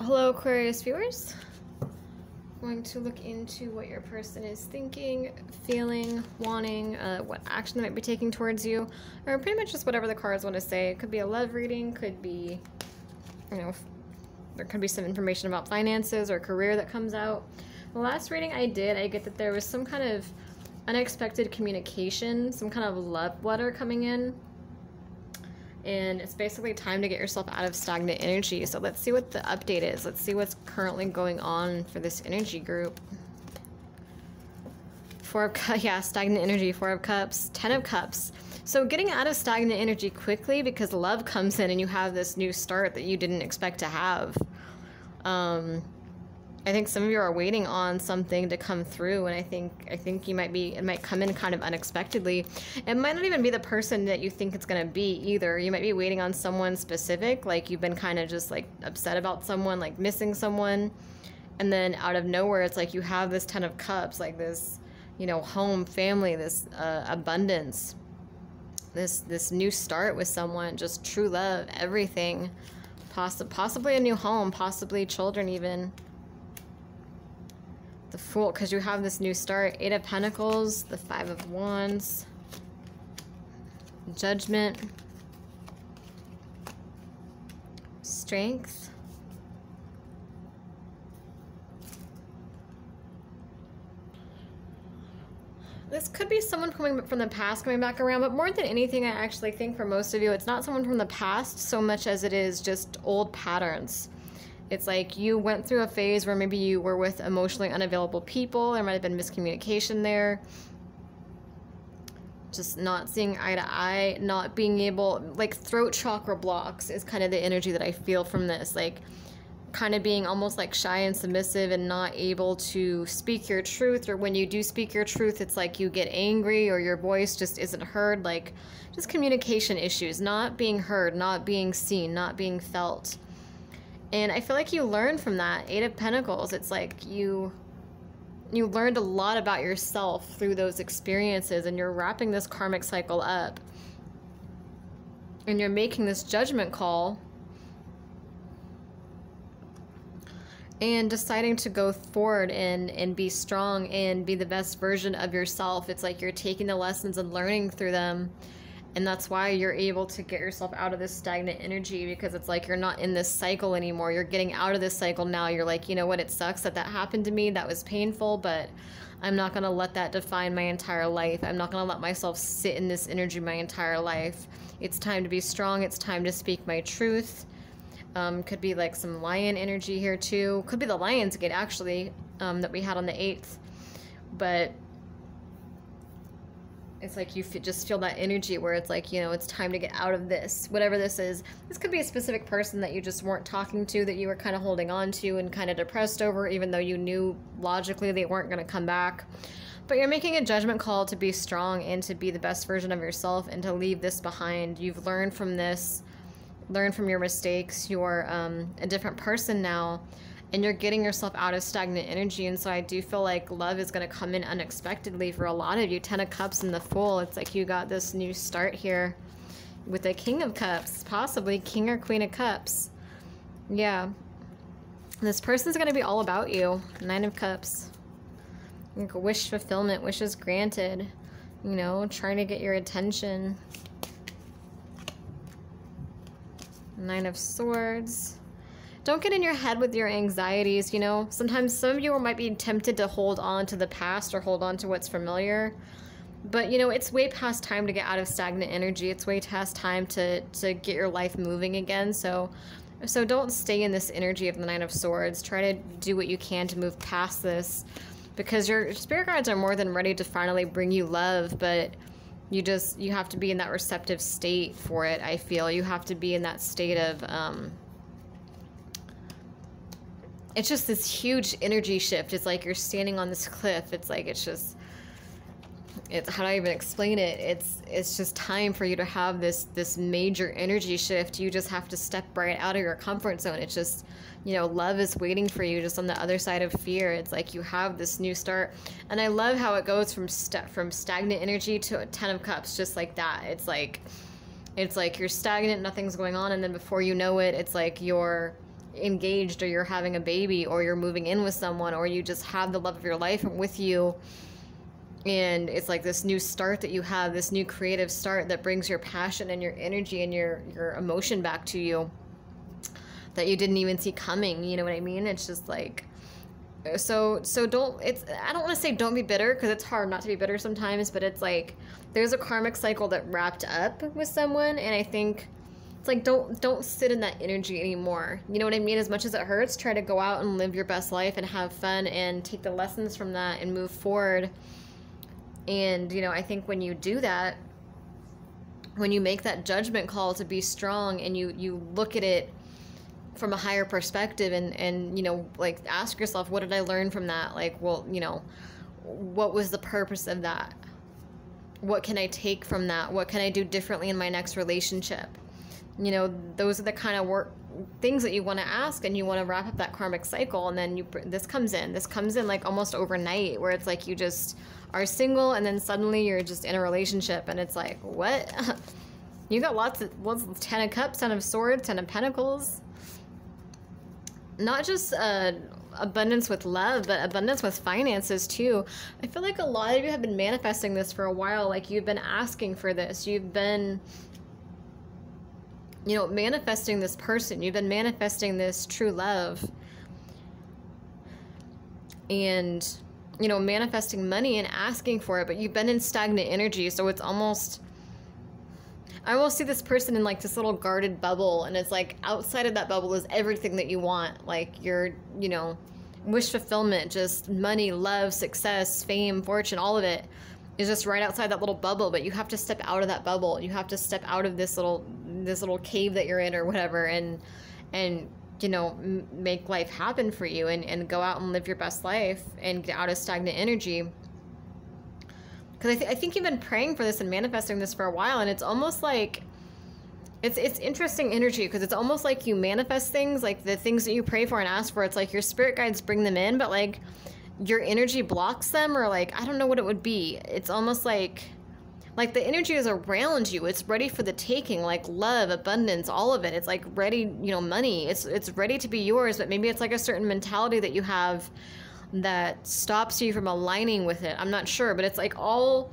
Hello, Aquarius viewers. Going to look into what your person is thinking, feeling, wanting, uh, what action they might be taking towards you, or pretty much just whatever the cards want to say. It could be a love reading, could be, you know, there could be some information about finances or career that comes out. The last reading I did, I get that there was some kind of unexpected communication, some kind of love letter coming in and it's basically time to get yourself out of stagnant energy. So let's see what the update is. Let's see what's currently going on for this energy group. Four of Cups, yeah, stagnant energy, Four of Cups, Ten of Cups. So getting out of stagnant energy quickly because love comes in and you have this new start that you didn't expect to have. Um, I think some of you are waiting on something to come through, and I think I think you might be it might come in kind of unexpectedly. It might not even be the person that you think it's gonna be either. You might be waiting on someone specific, like you've been kind of just like upset about someone, like missing someone, and then out of nowhere, it's like you have this Ten of Cups, like this, you know, home, family, this uh, abundance, this this new start with someone, just true love, everything, Poss- possibly a new home, possibly children even the Fool, because you have this new start. Eight of Pentacles, the Five of Wands, Judgment, Strength. This could be someone coming from the past coming back around, but more than anything, I actually think for most of you, it's not someone from the past so much as it is just old patterns it's like you went through a phase where maybe you were with emotionally unavailable people. There might have been miscommunication there. Just not seeing eye to eye, not being able, like throat chakra blocks is kind of the energy that I feel from this. Like, kind of being almost like shy and submissive and not able to speak your truth or when you do speak your truth it's like you get angry or your voice just isn't heard like just communication issues not being heard not being seen not being felt and I feel like you learn from that. Eight of Pentacles, it's like you you learned a lot about yourself through those experiences and you're wrapping this karmic cycle up. And you're making this judgment call and deciding to go forward and and be strong and be the best version of yourself. It's like you're taking the lessons and learning through them and that's why you're able to get yourself out of this stagnant energy because it's like you're not in this cycle anymore. You're getting out of this cycle now. You're like you know what? It sucks that that happened to me. That was painful but i'm not going to let that define my entire life. I'm not going to let myself sit in this energy my entire life. It's time to be strong. It's time to speak my truth. Um, could be like some lion energy here too. Could be the lions gate actually um, that we had on the 8th but it's like you just feel that energy where it's like you know it's time to get out of this whatever this is. This could be a specific person that you just weren't talking to that you were kind of holding on to and kind of depressed over even though you knew logically they weren't going to come back. But you're making a judgment call to be strong and to be the best version of yourself and to leave this behind. You've learned from this learned from your mistakes. You're um, a different person now and you're getting yourself out of stagnant energy. And so I do feel like love is going to come in unexpectedly for a lot of you. Ten of Cups and the Fool. It's like you got this new start here with the King of Cups, possibly King or Queen of Cups. Yeah. This person's going to be all about you. Nine of Cups. Like wish fulfillment, wishes granted. You know, trying to get your attention. Nine of Swords don't get in your head with your anxieties, you know? Sometimes some of you might be tempted to hold on to the past or hold on to what's familiar. But, you know, it's way past time to get out of stagnant energy. It's way past time to, to get your life moving again. So, so don't stay in this energy of the Nine of Swords. Try to do what you can to move past this because your spirit guides are more than ready to finally bring you love, but you just you have to be in that receptive state for it i feel you have to be in that state of um, it's just this huge energy shift. It's like you're standing on this cliff. It's like it's just it's how do I even explain it? It's it's just time for you to have this this major energy shift. You just have to step right out of your comfort zone. It's just you know, love is waiting for you just on the other side of fear. It's like you have this new start. And I love how it goes from st- from stagnant energy to a 10 of cups just like that. It's like it's like you're stagnant, nothing's going on and then before you know it, it's like you're engaged or you're having a baby or you're moving in with someone or you just have the love of your life with you. And it's like this new start that you have this new creative start that brings your passion and your energy and your your emotion back to you that you didn't even see coming you know what i mean? It's just like so so don't it's i don't want to say don't be bitter because it's hard not to be bitter sometimes but it's like there's a karmic cycle that wrapped up with someone and i think it's like don't don't sit in that energy anymore. You know what i mean? As much as it hurts try to go out and live your best life and have fun and take the lessons from that and move forward. And you know i think when you do that when you make that judgment call to be strong and you you look at it from a higher perspective and and you know like ask yourself what did i learn from that? Like well you know what was the purpose of that? What can i take from that? What can i do differently in my next relationship you know those are the kind of work things that you want to ask and you want to wrap up that karmic cycle and then you this comes in this comes in like almost overnight where it's like you just are single and then suddenly you're just in a relationship and it's like what you got lots of of ten of cups ten of swords ten of pentacles not just uh, abundance with love, but abundance with finances too. I feel like a lot of you have been manifesting this for a while. Like you've been asking for this. You've been, you know, manifesting this person. You've been manifesting this true love. And, you know, manifesting money and asking for it, but you've been in stagnant energy. So it's almost I will see this person in like this little guarded bubble, and it's like outside of that bubble is everything that you want, like your, you know, wish fulfillment, just money, love, success, fame, fortune, all of it is just right outside that little bubble. But you have to step out of that bubble. You have to step out of this little this little cave that you're in or whatever, and and you know make life happen for you and and go out and live your best life and get out of stagnant energy. Because I, th- I think you've been praying for this and manifesting this for a while and it's almost like it's it's interesting energy because it's almost like you manifest things like the things that you pray for and ask for. It's like your spirit guides bring them in but like your energy blocks them or like i don't know what it would be. It's almost like like the energy is around you it's ready for the taking like love abundance all of it it's like ready you know money it's it's ready to be yours but maybe it's like a certain mentality that you have that stops you from aligning with it. I'm not sure, but it's like all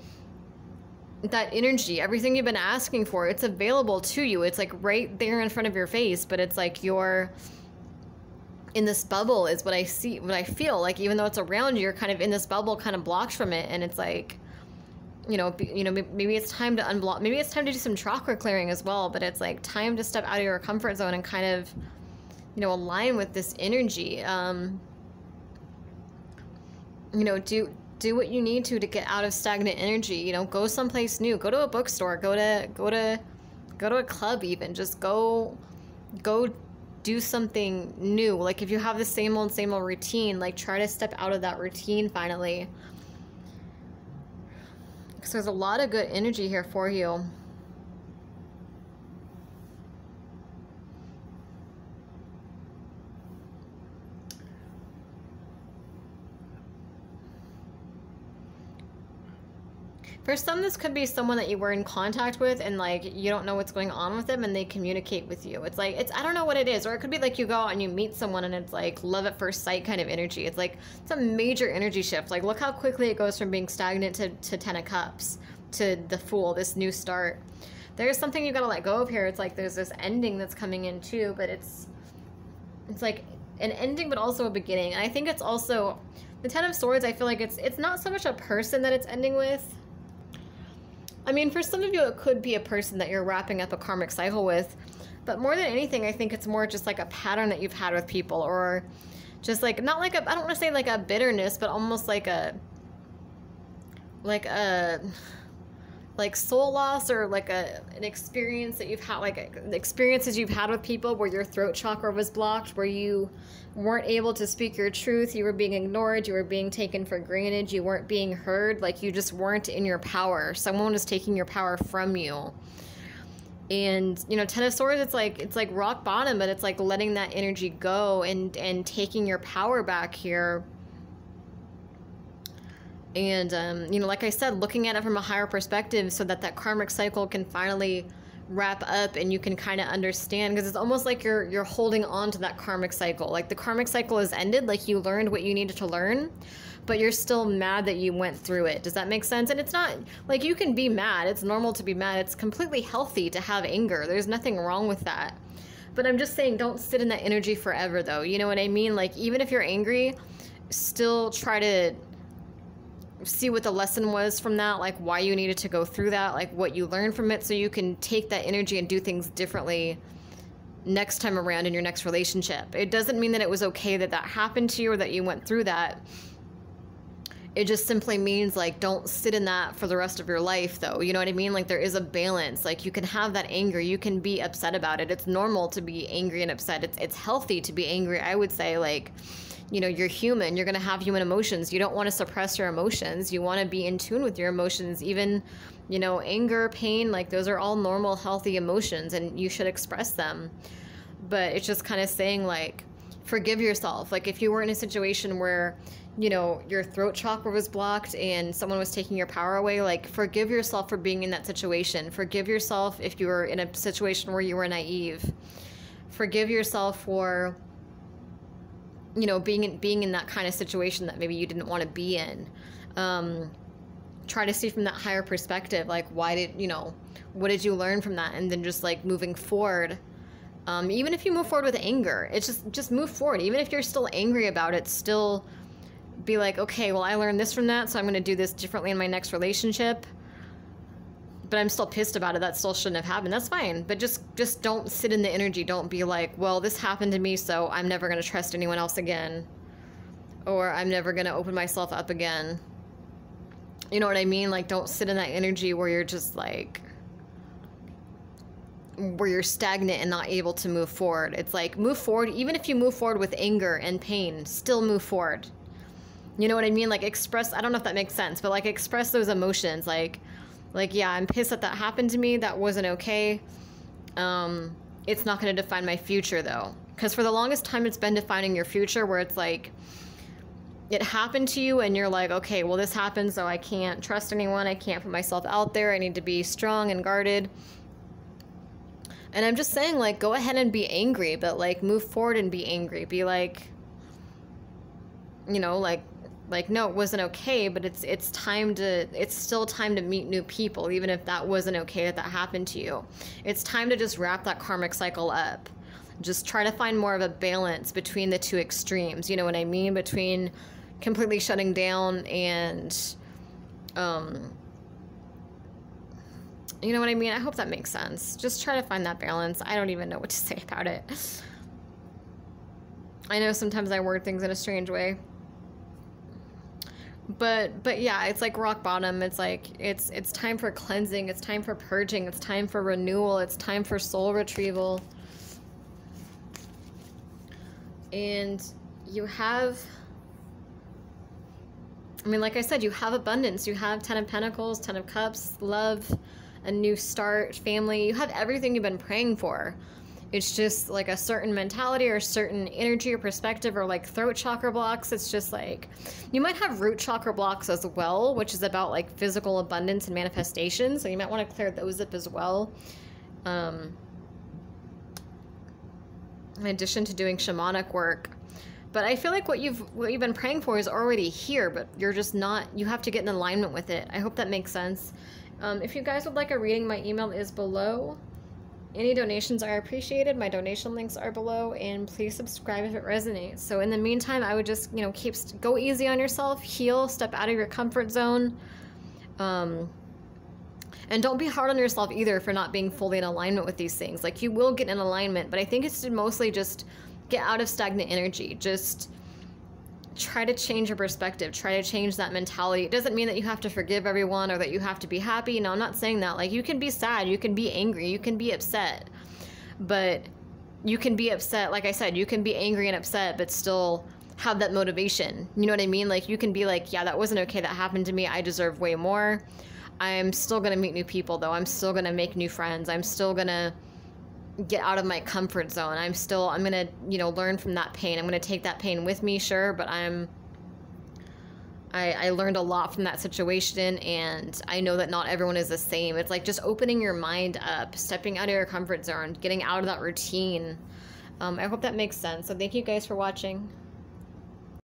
that energy, everything you've been asking for, it's available to you. It's like right there in front of your face, but it's like you're in this bubble is what I see, what I feel like, even though it's around you, you're kind of in this bubble, kind of blocked from it. And it's like, you know, you know, maybe it's time to unblock, maybe it's time to do some chakra clearing as well, but it's like time to step out of your comfort zone and kind of, you know, align with this energy. Um, you know, do do what you need to to get out of stagnant energy. You know, go someplace new. Go to a bookstore. Go to go to go to a club. Even just go go do something new. Like if you have the same old same old routine, like try to step out of that routine finally. Because there's a lot of good energy here for you. For some, this could be someone that you were in contact with and like you don't know what's going on with them and they communicate with you. It's like, it's, I don't know what it is. Or it could be like you go out and you meet someone and it's like love at first sight kind of energy. It's like, it's a major energy shift. Like, look how quickly it goes from being stagnant to, to Ten of Cups to the Fool, this new start. There's something you gotta let go of here. It's like there's this ending that's coming in too, but it's, it's like an ending but also a beginning. And I think it's also, the Ten of Swords, I feel like it's, it's not so much a person that it's ending with I mean, for some of you, it could be a person that you're wrapping up a karmic cycle with. But more than anything, I think it's more just like a pattern that you've had with people or just like, not like a, I don't want to say like a bitterness, but almost like a, like a, like soul loss or like a an experience that you've had like experiences you've had with people where your throat chakra was blocked where you weren't able to speak your truth you were being ignored you were being taken for granted you weren't being heard like you just weren't in your power. Someone was taking your power from you. And you know ten of swords it's like it's like rock bottom but it's like letting that energy go and and taking your power back here and um, you know like i said looking at it from a higher perspective so that that karmic cycle can finally wrap up and you can kind of understand because it's almost like you're you're holding on to that karmic cycle. Like the karmic cycle is ended like you learned what you needed to learn but you're still mad that you went through it. Does that make sense? And it's not like you can be mad. It's normal to be mad. It's completely healthy to have anger. There's nothing wrong with that. But i'm just saying don't sit in that energy forever though. You know what i mean? Like even if you're angry still try to see what the lesson was from that, like why you needed to go through that, like what you learned from it, so you can take that energy and do things differently next time around in your next relationship. It doesn't mean that it was okay that that happened to you or that you went through that. It just simply means like don't sit in that for the rest of your life though. You know what I mean? Like there is a balance. Like you can have that anger, you can be upset about it. It's normal to be angry and upset. It's it's healthy to be angry. I would say like you know you're human you're going to have human emotions. You don't want to suppress your emotions. You want to be in tune with your emotions even you know anger pain like those are all normal healthy emotions and you should express them. But it's just kind of saying like forgive yourself. Like if you were in a situation where you know your throat chakra was blocked and someone was taking your power away like forgive yourself for being in that situation. Forgive yourself if you were in a situation where you were naive. Forgive yourself for you know, being in, being in that kind of situation that maybe you didn't want to be in. Um, try to see from that higher perspective, like why did you know, what did you learn from that, and then just like moving forward. Um, even if you move forward with anger, it's just just move forward. Even if you're still angry about it, still be like, okay, well, I learned this from that, so I'm going to do this differently in my next relationship but I'm still pissed about it. That still shouldn't have happened. That's fine. But just just don't sit in the energy. Don't be like, well, this happened to me, so I'm never gonna trust anyone else again. Or I'm never gonna open myself up again. You know what I mean? Like don't sit in that energy where you're just like where you're stagnant and not able to move forward. It's like move forward, even if you move forward with anger and pain, still move forward. You know what I mean? Like express I don't know if that makes sense, but like express those emotions. Like like, yeah, I'm pissed that that happened to me. That wasn't okay. Um, it's not going to define my future, though. Because for the longest time, it's been defining your future where it's like, it happened to you and you're like, okay, well, this happened, so I can't trust anyone. I can't put myself out there. I need to be strong and guarded. And I'm just saying, like, go ahead and be angry, but like, move forward and be angry. Be like, you know, like, like no it wasn't okay but it's it's time to it's still time to meet new people even if that wasn't okay that that happened to you. It's time to just wrap that karmic cycle up. Just try to find more of a balance between the two extremes you know what i mean? Between completely shutting down and um you know what i mean? I hope that makes sense. Just try to find that balance. I don't even know what to say about it. I know sometimes i word things in a strange way but but yeah it's like rock bottom. It's like it's it's time for cleansing. It's time for purging. It's time for renewal. It's time for soul retrieval. And you have i mean like i said you have abundance. You have ten of pentacles ten of cups love a new start family. You have everything you've been praying for it's just like a certain mentality or a certain energy or perspective or like throat chakra blocks. It's just like you might have root chakra blocks as well, which is about like physical abundance and manifestation. So you might want to clear those up as well. Um, in addition to doing shamanic work. But I feel like what you've what you've been praying for is already here, but you're just not. You have to get in alignment with it. I hope that makes sense. Um, if you guys would like a reading, my email is below. Any donations are appreciated. My donation links are below, and please subscribe if it resonates. So in the meantime, I would just you know keep go easy on yourself, heal, step out of your comfort zone, um, and don't be hard on yourself either for not being fully in alignment with these things. Like you will get in alignment, but I think it's to mostly just get out of stagnant energy. Just try to change your perspective try to change that mentality. It doesn't mean that you have to forgive everyone or that you have to be happy. No i'm not saying that. Like you can be sad you can be angry you can be upset. But you can be upset like i said you can be angry and upset but still have that motivation. You know what i mean? Like you can be like yeah that wasn't okay. That happened to me. I deserve way more. I'm still going to meet new people though. I'm still going to make new friends. I'm still going to get out of my comfort zone. I'm still I'm going to, you know, learn from that pain. I'm going to take that pain with me, sure, but I'm I, I learned a lot from that situation, and I know that not everyone is the same. It's like just opening your mind up, stepping out of your comfort zone, getting out of that routine. Um, I hope that makes sense. So, thank you guys for watching.